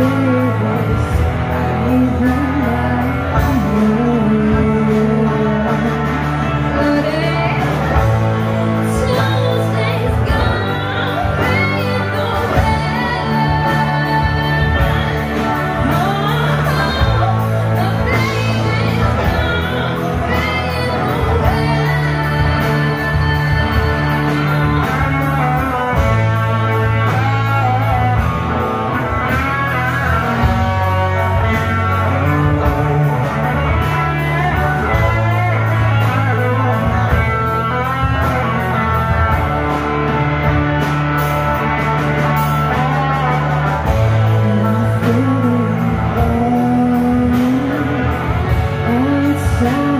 Yeah. cry